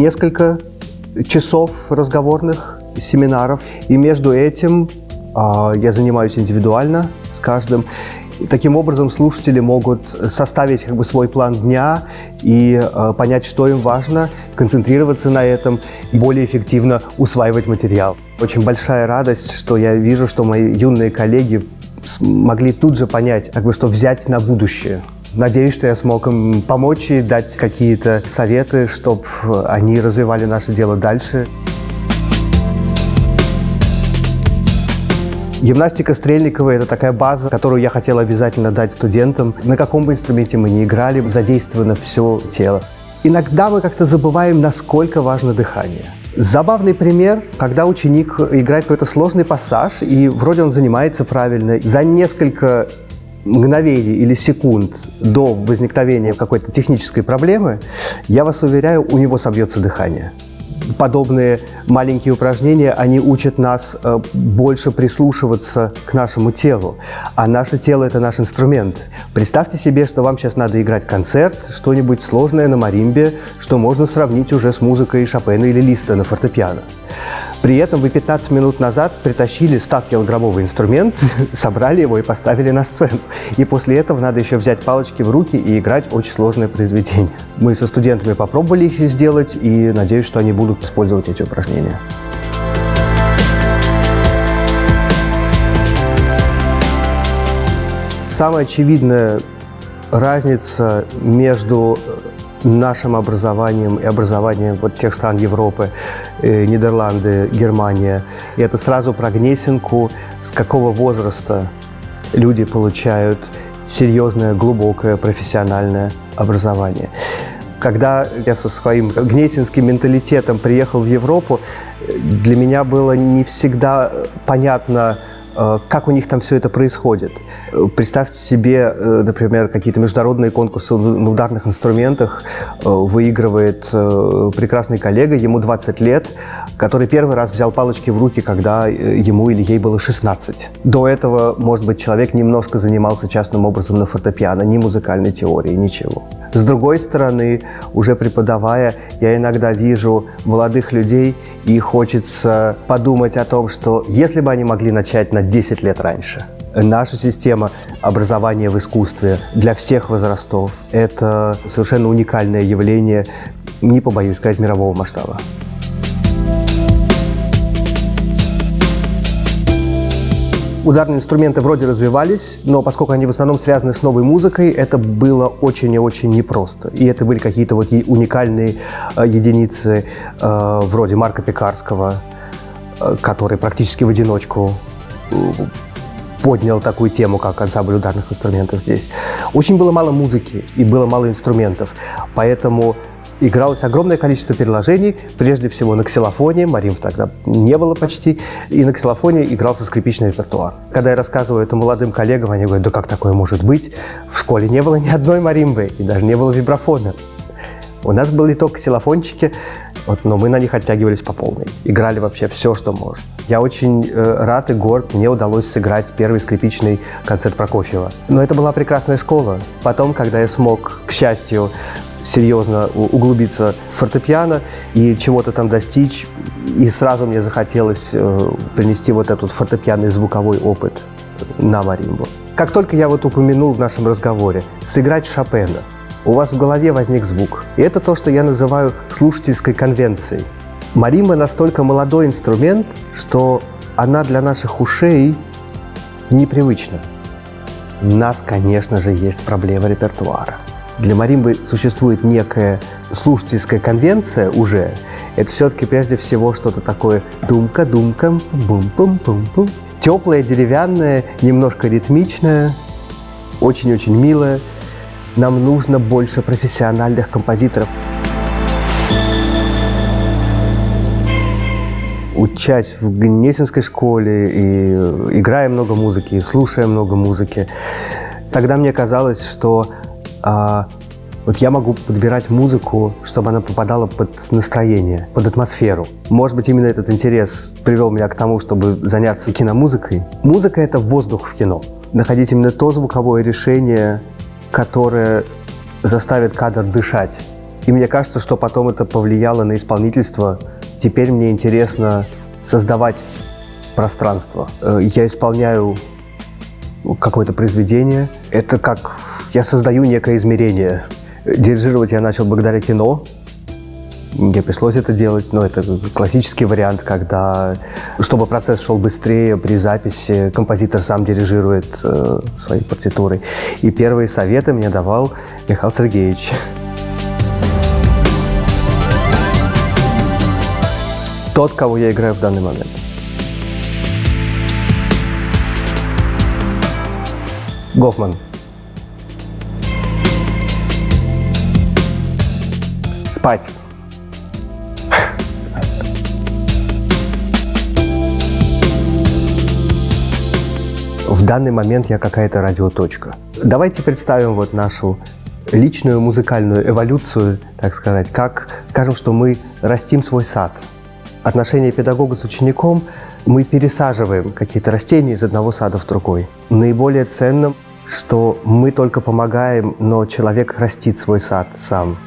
несколько часов разговорных семинаров. И между этим а, я занимаюсь индивидуально с каждым. И таким образом слушатели могут составить как бы свой план дня и э, понять, что им важно, концентрироваться на этом и более эффективно усваивать материал. Очень большая радость, что я вижу, что мои юные коллеги смогли тут же понять, как бы, что взять на будущее. Надеюсь, что я смог им помочь и дать какие-то советы, чтобы они развивали наше дело дальше. Гимнастика Стрельникова – это такая база, которую я хотел обязательно дать студентам. На каком бы инструменте мы ни играли, задействовано все тело. Иногда мы как-то забываем, насколько важно дыхание. Забавный пример, когда ученик играет какой-то сложный пассаж, и вроде он занимается правильно, за несколько мгновений или секунд до возникновения какой-то технической проблемы, я вас уверяю, у него собьется дыхание подобные маленькие упражнения, они учат нас э, больше прислушиваться к нашему телу. А наше тело – это наш инструмент. Представьте себе, что вам сейчас надо играть концерт, что-нибудь сложное на маримбе, что можно сравнить уже с музыкой Шопена или Листа на фортепиано. При этом вы 15 минут назад притащили 100-килограммовый инструмент, собрали его и поставили на сцену. И после этого надо еще взять палочки в руки и играть очень сложное произведение. Мы со студентами попробовали их сделать, и надеюсь, что они будут использовать эти упражнения. Самая очевидная разница между нашим образованием и образованием вот тех стран Европы, э, Нидерланды, Германия. И это сразу про Гнесинку, с какого возраста люди получают серьезное, глубокое, профессиональное образование. Когда я со своим гнесинским менталитетом приехал в Европу, для меня было не всегда понятно, Э, как у них там все это происходит. Э, представьте себе, э, например, какие-то международные конкурсы на ударных инструментах выигрывает прекрасный коллега, ему 20 лет, который первый раз взял палочки в руки, когда ему или ей было 16. До этого, может быть, человек немножко занимался частным образом на фортепиано, ни музыкальной теории, ничего. С другой стороны, уже преподавая, я иногда вижу молодых людей, и хочется подумать о том, что если бы они могли начать на 10 лет раньше, Наша система образования в искусстве для всех возрастов – это совершенно уникальное явление, не побоюсь сказать, мирового масштаба. Ударные инструменты вроде развивались, но поскольку они в основном связаны с новой музыкой, это было очень и очень непросто. И это были какие-то вот уникальные э, единицы э, вроде Марка Пекарского, э, который практически в одиночку поднял такую тему, как ансамбль ударных инструментов здесь. Очень было мало музыки и было мало инструментов, поэтому игралось огромное количество переложений, прежде всего на ксилофоне, марим тогда не было почти, и на ксилофоне игрался скрипичный репертуар. Когда я рассказываю это молодым коллегам, они говорят, да как такое может быть? В школе не было ни одной маримбы, и даже не было вибрафона. У нас были только ксилофончики, вот, но мы на них оттягивались по полной. Играли вообще все, что можно. Я очень э, рад и горд, мне удалось сыграть первый скрипичный концерт Прокофьева. Но это была прекрасная школа. Потом, когда я смог, к счастью, серьезно углубиться в фортепиано и чего-то там достичь. И сразу мне захотелось э, принести вот этот фортепианный звуковой опыт на маримбу. Как только я вот упомянул в нашем разговоре сыграть Шопена, у вас в голове возник звук. И это то, что я называю слушательской конвенцией. Маримба настолько молодой инструмент, что она для наших ушей непривычна. У нас, конечно же, есть проблема репертуара. Для маримбы существует некая слушательская конвенция уже. Это все-таки прежде всего что-то такое думка-думка, бум-пум-пум-пум. Теплое, деревянное, немножко ритмичное, очень-очень милое. Нам нужно больше профессиональных композиторов. учась в Гнесинской школе и играя много музыки, и слушая много музыки, тогда мне казалось, что а, вот я могу подбирать музыку, чтобы она попадала под настроение, под атмосферу. Может быть, именно этот интерес привел меня к тому, чтобы заняться киномузыкой. Музыка — это воздух в кино. Находить именно то звуковое решение, которое заставит кадр дышать. И мне кажется, что потом это повлияло на исполнительство. Теперь мне интересно создавать пространство. Э, я исполняю какое-то произведение. Это как я создаю некое измерение. Дирижировать я начал благодаря кино. Мне пришлось это делать, но это классический вариант, когда, чтобы процесс шел быстрее при записи, композитор сам дирижирует э, свои партитуры. И первые советы мне давал Михаил Сергеевич. Тот, кого я играю в данный момент. Гофман. Спать. В данный момент я какая-то радиоточка. Давайте представим вот нашу личную музыкальную эволюцию, так сказать, как, скажем, что мы растим свой сад. Отношение педагога с учеником мы пересаживаем какие-то растения из одного сада в другой. Наиболее ценным, что мы только помогаем, но человек растит свой сад сам.